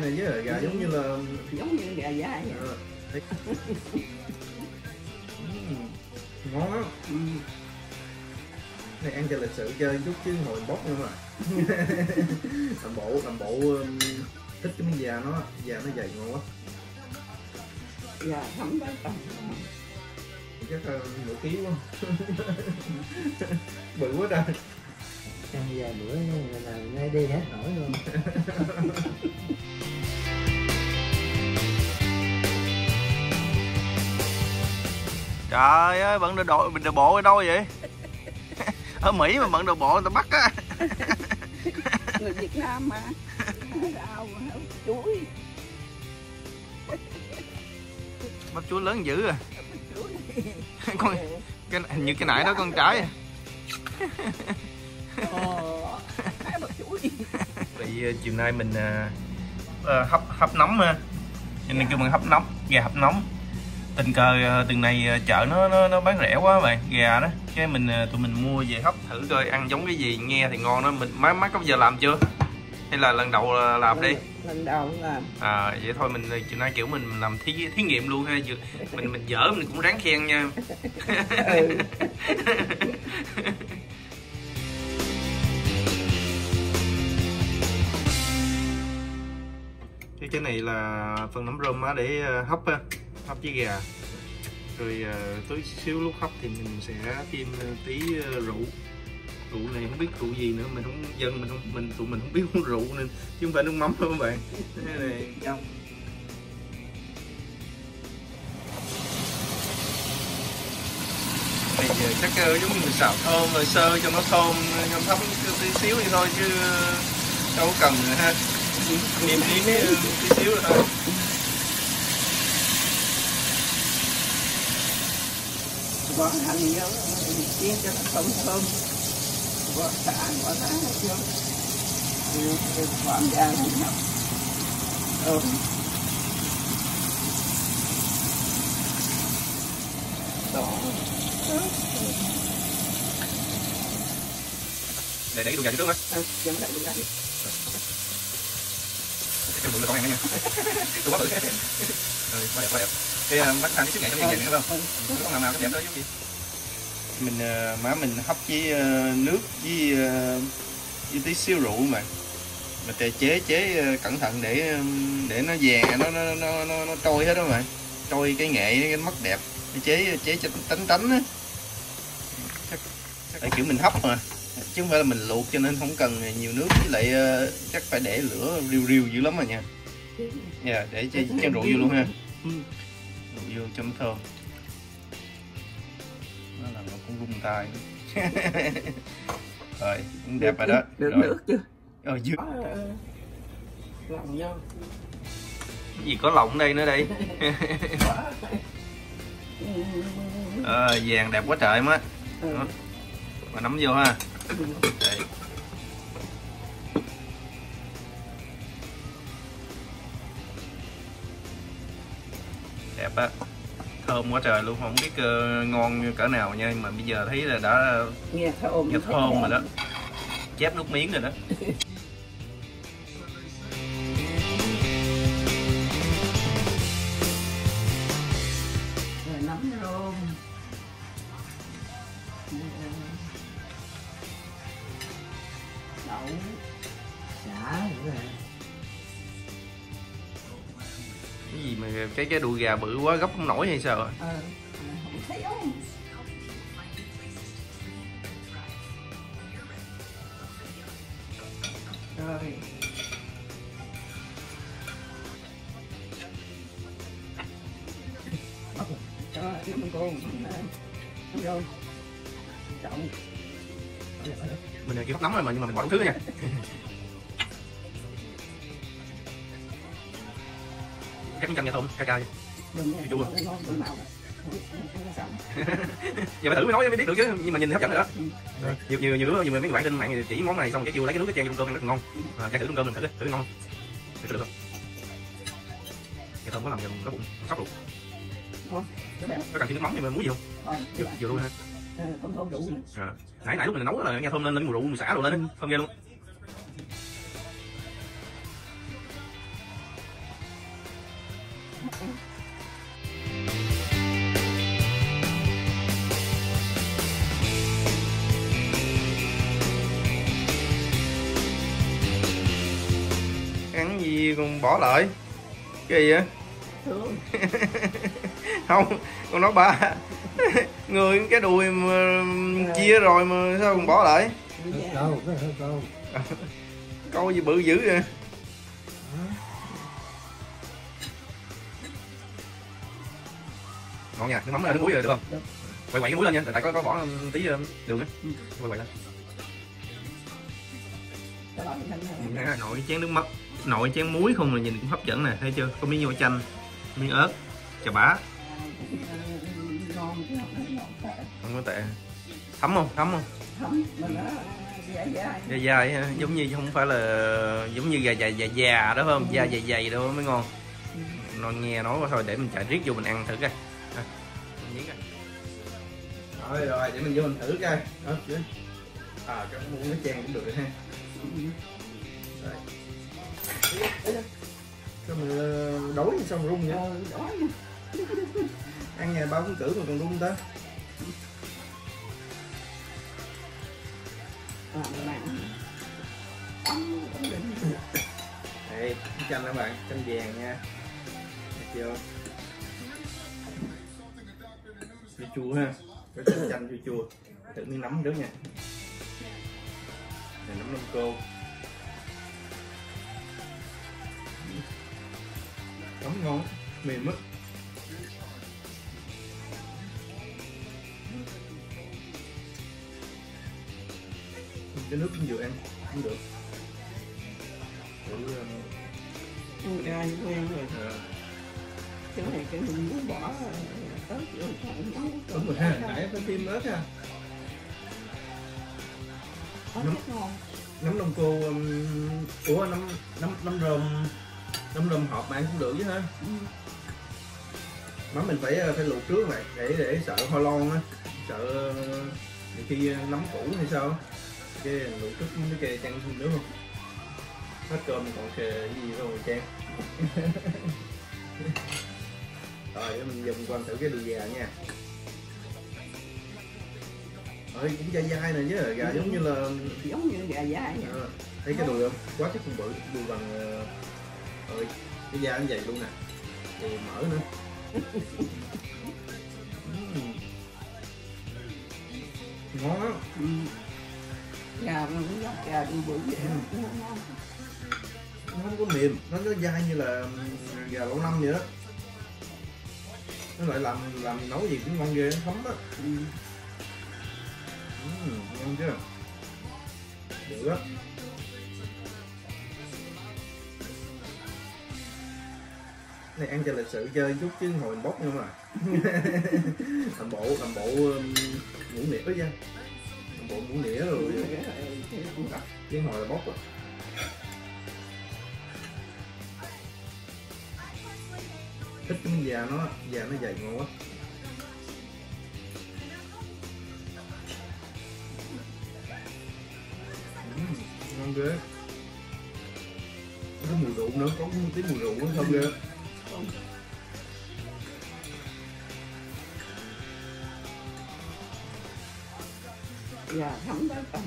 dai này chứ gà giống như là giống như gà dai vậy. Ừm, ngon á Ừ. này ăn cho lịch sự chơi chút chứ ngồi bóc nữa mà. Làm bộ làm bộ um, thích cái miếng da nó da nó dày ngon quá Gà thấm tới tầm. Chắc uh, nửa ký quá. Bự quá trời ăn vài bữa là ngay đi hết nổi luôn Trời ơi, bận đồ đội đồ bộ ở đâu vậy? Ở Mỹ mà bận đồ bộ người ta bắt á. người Việt Nam mà rau chuối Bắt chuối lớn dữ à. con cái hình như cái nãy đó con trái. à. Thì ờ, chiều nay mình ờ, hấp hấp nóng ha. Cho nên kêu bằng hấp nóng, gà hấp nóng. Tình cờ tuần này chợ nó nó nó bán rẻ quá bạn, gà đó. Cái mình tụi mình mua về hấp thử coi ăn giống cái gì, nghe thì ngon đó. Mình má má có giờ làm chưa? Hay là lần đầu làm đi? lần đầu làm À vậy thôi mình chiều nay kiểu mình làm thí thí nghiệm luôn ha, mình mình dở mình cũng ráng khen nha. ừ. cái trái này là phần nấm rơm á, để ờ, hấp hấp với gà. Rồi ờ, tới xíu lúc hấp thì mình sẽ thêm ờ, tí rượu. Rượu này không biết rượu gì nữa, mình không, dân mình không, mình, tụi mình không biết uống rượu nên chứ không phải nước mắm đâu các bạn. Cái này Trong. bây giờ chắc giống như mình xào thơm rồi sơ cho nó thơm ngâm thấm tí xíu vậy thôi chứ đâu có cần nữa ha nêm nếm ờ, tí xíu rồi thôi. Quả hành vô chiên cho nó thơm thơm quả xả quả xả vô Ừ, ừ, quả vàng nhóc ừ. đó. Để cái đùi gà trước á ừ, chân lại đi. đây cái bự là con ăn nha tôi quá bự rồi quá đẹp quá đẹp cái bắt bác ăn cái chiếc này trong vàng vàng phải không ừ. có con nào nào cái đẹp đó giống gì mình ờ, má mình hấp với ờ, nước với ờ, với tí xíu rượu mà. Mà chế chế chế cẩn thận để để nó dè nó nó nó nó, nó trôi hết đó mà. Trôi cái nghệ cái mắt đẹp. Chế chế cho tánh tánh á. Kiểu mình hấp mà chứ không phải là mình luộc cho nên không cần nhiều nước với lại ờ, chắc phải để lửa riu riu dữ lắm rồi nha. Dạ để cho chén rượu vô luôn ha. Ừ. rượu vô cho nó thơm. Nó làm nó cũng rung tay. Rồi cũng đẹp rồi đó. được rồi. nước chưa? Ờ dư. Ờ, lòng vô. Cái gì có lọng đây nữa đây? Ừ. ờ vàng đẹp quá trời má Ừ. mà nắm vô ha Đây. Đẹp á. Thơm quá trời luôn không biết ờ, ngon cỡ nào nha nhưng mà bây giờ thấy là đã nghe thơm nghe thơm rồi đó. Chép nước miếng rồi đó cái cái đùi gà bự quá gấp không nổi hay sao không thấy không rồi. Cho cái con con rồi. Trọng mình kêu hấp nóng rồi mà nhưng mà mình bỏ thứ nha chắc đừng nghe Chua. nó ngon bự màu giờ phải thử mới nói mới biết được chứ nhưng mà nhìn thì hấp dẫn rồi đó. Nhiều nhiều nhiều đứa nhiều mấy bạn trên mạng thì chỉ món này xong cái kêu lấy cái nước cái chan vô cơm ăn rất ngon. À, thử trong cơm mình thử thử ngon. Thử được không? Cái thơm có làm cho nó bụng sốc luôn có cần thêm nước mắm hay muối gì không? Vừa, vừa luôn ha không thơm à. nãy nãy lúc mình nấu là nghe thơm lên lên mùi rượu mùi xả đồ lên thơm ghê luôn ăn gì còn bỏ lại? Cái gì vậy? Thương không con nói ba. Người cái đùi mà chia rồi mà sao còn bỏ lại? Dạ. câu gì bự dữ vậy ngon nha nước mắm nước muối rồi được không? Được. quay quậy cái muối lên nha tại có có bỏ tí ờ, đường á. Quay quậy lên. Nè, nội chén nước mắm nội chén muối không là nhìn cũng hấp dẫn nè thấy chưa? Có miếng vô chanh miếng ớt chà bá. Không có tệ. Thấm không? Thấm không? Thấm dai ha, giống như không phải là giống như gà già già già đó phải không? Da dày dày đâu mới ngon. Nó nghe nói thôi để mình chạy riết vô mình ăn thử coi Rồi rồi để mình vô mình thử coi. Đó chứ. À cái muỗng nó chan cũng được ha. Rồi. Sao mà đói sao mà rung vậy. Ờ đói ăn ngày bao cũng cử mà còn rung à định đây chanh các bạn chanh vàng nha. Được chưa chua ha. Có chanh chanh chua chua. Thử miếng nấm trước nha. Này nấm đông cô. Nấm ngon mềm mất cái nước cũng vừa ăn cũng được. Thử um, ai quen rồi. Ờ, cái này cái mình muốn bỏ tới chỗ nấu đúng rồi ha nãy phải thêm ớt ha ngon nấm đông cô um, ủa nấm nấm nấm rơm nấm rơm hộp mà ăn cũng được chứ ha Ừ. mắm mình phải phải luộc trước này để để sợ hoa lon á. Sợ nhiều khi nấm cũ hay sao cái luộc trước cái kê chan thêm nước không? Hết cơm còn kề gì đâu mà chan rồi để mình dùng qua thử cái đùi gà nha. Ơi cũng dai dai này chứ gà giống như là giống như gà dai vậy. Ờ, thấy cái đùi không? Quá chất không bự đùi bằng ờ, ơi cái da nó dày luôn nè. Thì mỡ nữa. Ngon á Ừ. gà nó cũng giống gà đuôi bự vậy. Đó. Nó không có mềm nó nó dai như là ừm, gà lâu năm vậy đó nó lại làm làm nấu gì cũng ngon ghê thấm á. Ừ. Ừm, ngon chưa được á. Này ăn cho lịch sự chơi chút chứ hồi mình bóc nữa mà. Làm bộ làm bộ um, ngủ nĩa đó nha. Làm bộ ngủ nĩa rồi. Chứ hồi là bóc rồi thích cái miếng da nó da nó dày ngon quá. Ừ, ngon ghê. Có mùi rượu nữa, có tí mùi rượu nữa không ghê. Dạ thấm tới tầm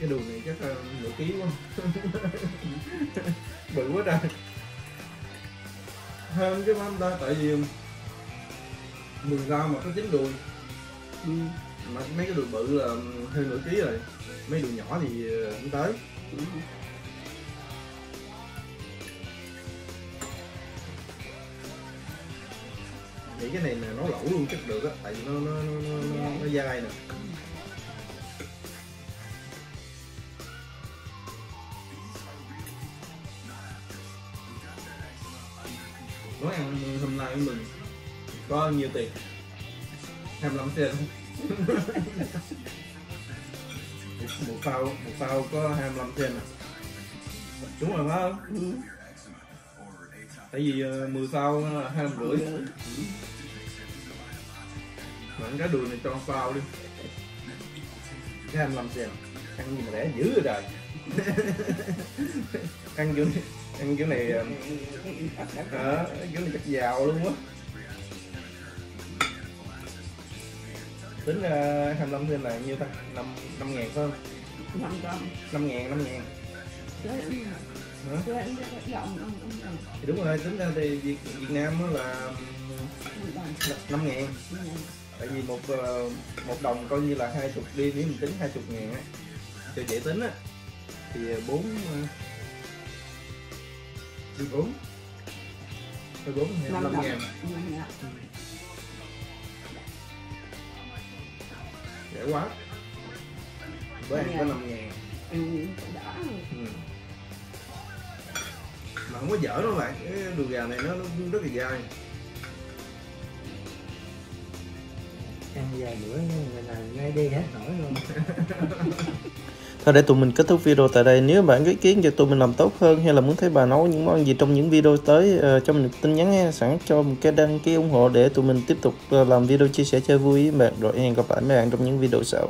cái đùi này chắc là nửa ký quá bự quá trời. Hơn cái mắm ta tại vì mười gram mà có chín đùi. Ừ. mà mấy cái đùi bự là hơn nửa ký rồi. Mấy đùi nhỏ thì không tới. Ừ. nghĩ cái này là nó lẩu luôn chắc được á tại vì nó nó nó nó, nó, nó dai nè hỏi mình. Có nhiêu tiền? 25 tiền. Một phao một phao có 25 tiền à? Đúng rồi phải không ừ. tại vì ờ, uh, 10 phao là hai rưỡi. Mà cái đùi này cho con phao đi. Cái 25 tiền. Ăn gì mà rẻ dữ rồi trời. Ăn kiểu này, ăn kiểu này ờ, ờ, kiểu này chắc giàu luôn á. Tính ra 25 cm là nhiêu ta? 5 5 ngàn phải không? Năm trăm. 5 ngàn 5 ngàn. Hả? thì đúng rồi tính ra thì Việt, Việt Nam là 5 ngàn. Tại vì một ờ, một đồng coi như là hai chục đi nếu mình tính hai chục ngàn á cho dễ tính á thì bốn đi bốn. Đi bốn hay Năm năm đồng. ngàn. Năm ngàn. rẻ quá. Với ăn có Năm năm ngàn. Ừ, ừ. mà không có dở đâu bạn. Cái đùi gà này nó, nó rất là dai. Ăn vài bữa người nào ngay đi hết nổi luôn Thôi để tụi mình kết thúc video tại đây. Nếu bạn có ý kiến cho tụi mình làm tốt hơn hay là muốn thấy bà nấu những món gì trong những video tới uh, cho mình tin nhắn ha. Sẵn cho một cái đăng ký ủng hộ để tụi mình tiếp tục uh, làm video chia sẻ chơi vui với bạn. Rồi hẹn gặp lại mấy bạn trong những video sau.